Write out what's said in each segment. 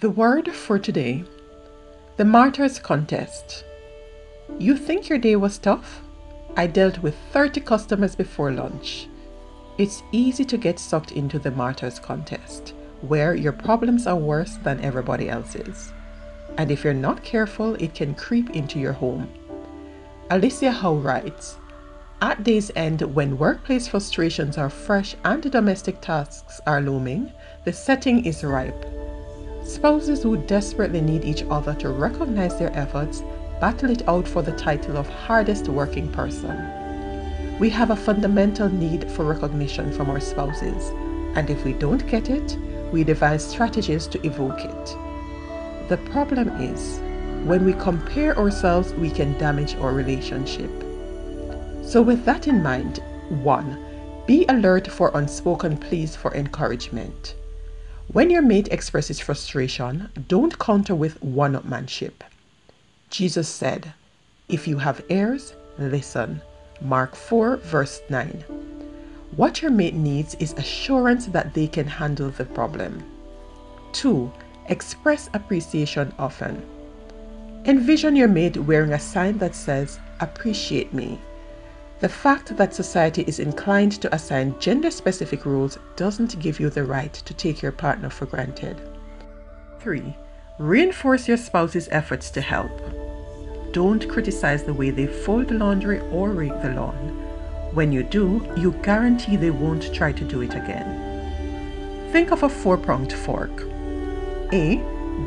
The word for today the Martyrs Contest. You think your day was tough? I dealt with 30 customers before lunch. It's easy to get sucked into the Martyrs Contest, where your problems are worse than everybody else's. And if you're not careful, it can creep into your home. Alicia Howe writes At day's end, when workplace frustrations are fresh and domestic tasks are looming, the setting is ripe. Spouses who desperately need each other to recognize their efforts battle it out for the title of hardest working person. We have a fundamental need for recognition from our spouses, and if we don't get it, we devise strategies to evoke it. The problem is, when we compare ourselves, we can damage our relationship. So, with that in mind, 1. Be alert for unspoken pleas for encouragement. When your mate expresses frustration, don't counter with one upmanship. Jesus said, If you have ears, listen. Mark 4, verse 9. What your mate needs is assurance that they can handle the problem. 2. Express appreciation often. Envision your mate wearing a sign that says, Appreciate me. The fact that society is inclined to assign gender specific rules doesn't give you the right to take your partner for granted. 3. Reinforce your spouse's efforts to help. Don't criticize the way they fold the laundry or rake the lawn. When you do, you guarantee they won't try to do it again. Think of a four pronged fork. A.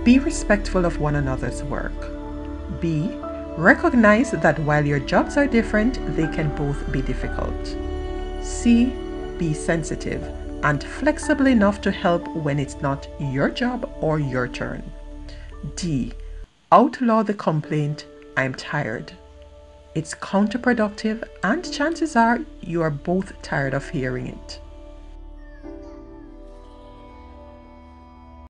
Be respectful of one another's work. B. Recognize that while your jobs are different, they can both be difficult. C. Be sensitive and flexible enough to help when it's not your job or your turn. D. Outlaw the complaint, I'm tired. It's counterproductive, and chances are you are both tired of hearing it.